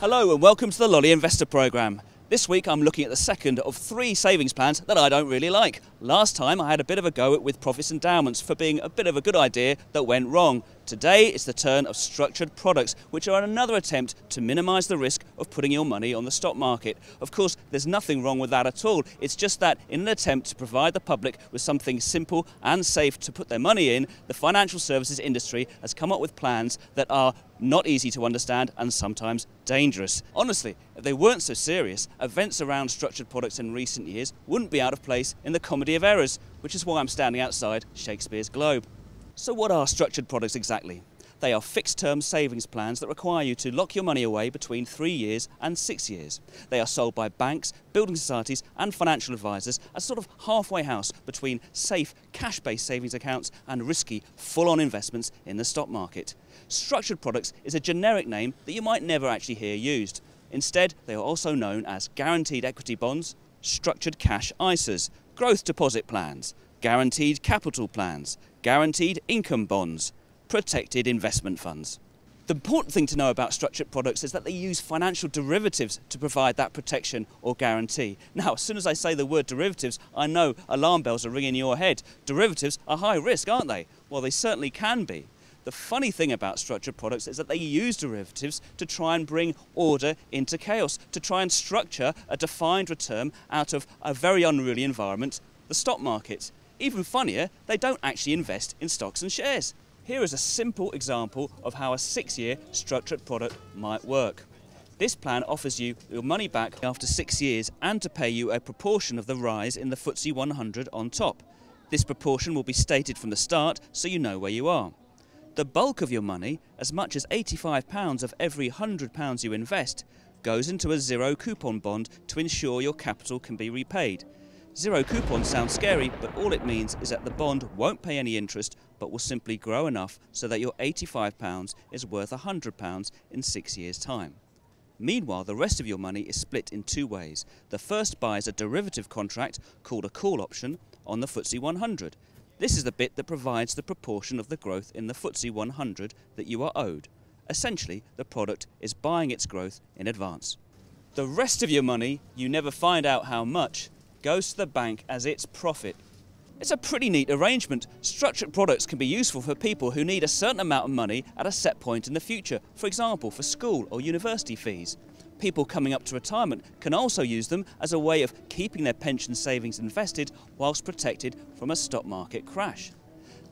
Hello and welcome to the Lolly Investor Programme. This week I'm looking at the second of three savings plans that I don't really like. Last time I had a bit of a go at with profits endowments for being a bit of a good idea that went wrong. Today it's the turn of structured products, which are another attempt to minimise the risk of putting your money on the stock market. Of course, there's nothing wrong with that at all. It's just that in an attempt to provide the public with something simple and safe to put their money in, the financial services industry has come up with plans that are not easy to understand and sometimes dangerous. Honestly, if they weren't so serious, events around structured products in recent years wouldn't be out of place in the comedy of errors, which is why I'm standing outside Shakespeare's Globe. So what are structured products exactly? They are fixed term savings plans that require you to lock your money away between three years and six years. They are sold by banks, building societies, and financial advisors as sort of halfway house between safe, cash based savings accounts and risky, full on investments in the stock market. Structured products is a generic name that you might never actually hear used. Instead, they are also known as guaranteed equity bonds, structured cash ISAs, growth deposit plans, guaranteed capital plans, guaranteed income bonds, protected investment funds. The important thing to know about structured products is that they use financial derivatives to provide that protection or guarantee. Now, as soon as I say the word derivatives, I know alarm bells are ringing in your head. Derivatives are high risk, aren't they? Well, they certainly can be. The funny thing about structured products is that they use derivatives to try and bring order into chaos, to try and structure a defined return out of a very unruly environment, the stock market. Even funnier, they don't actually invest in stocks and shares. Here is a simple example of how a six-year structured product might work. This plan offers you your money back after six years and to pay you a proportion of the rise in the FTSE 100 on top. This proportion will be stated from the start so you know where you are. The bulk of your money, as much as £85 of every £100 you invest, goes into a zero coupon bond to ensure your capital can be repaid. Zero coupon sounds scary, but all it means is that the bond won't pay any interest but will simply grow enough so that your £85 is worth £100 in six years' time. Meanwhile, the rest of your money is split in two ways. The first buys a derivative contract called a call option on the FTSE 100. This is the bit that provides the proportion of the growth in the FTSE 100 that you are owed. Essentially, the product is buying its growth in advance. The rest of your money, you never find out how much, goes to the bank as its profit. It's a pretty neat arrangement. Structured products can be useful for people who need a certain amount of money at a set point in the future, for example, for school or university fees. People coming up to retirement can also use them as a way of keeping their pension savings invested whilst protected from a stock market crash.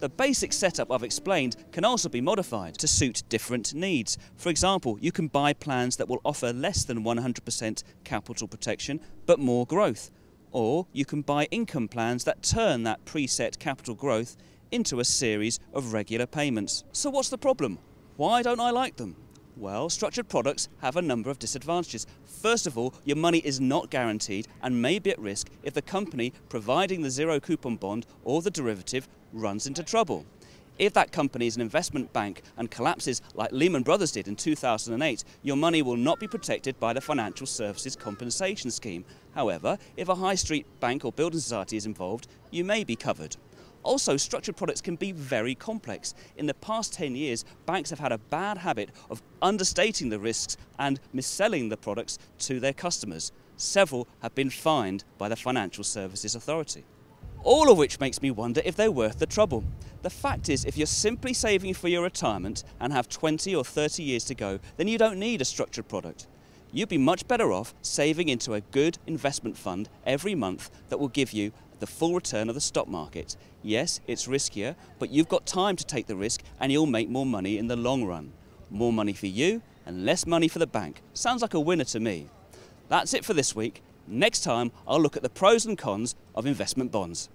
The basic setup I've explained can also be modified to suit different needs. For example, you can buy plans that will offer less than 100% capital protection but more growth or you can buy income plans that turn that preset capital growth into a series of regular payments. So what's the problem? Why don't I like them? Well, structured products have a number of disadvantages. First of all, your money is not guaranteed and may be at risk if the company providing the zero coupon bond or the derivative runs into trouble. If that company is an investment bank and collapses like Lehman Brothers did in 2008, your money will not be protected by the Financial Services Compensation Scheme. However, if a high street bank or building society is involved, you may be covered. Also, structured products can be very complex. In the past 10 years, banks have had a bad habit of understating the risks and mis-selling the products to their customers. Several have been fined by the Financial Services Authority. All of which makes me wonder if they're worth the trouble. The fact is, if you're simply saving for your retirement and have 20 or 30 years to go, then you don't need a structured product. You'd be much better off saving into a good investment fund every month that will give you the full return of the stock market. Yes, it's riskier, but you've got time to take the risk and you'll make more money in the long run. More money for you and less money for the bank. Sounds like a winner to me. That's it for this week. Next time, I'll look at the pros and cons of investment bonds.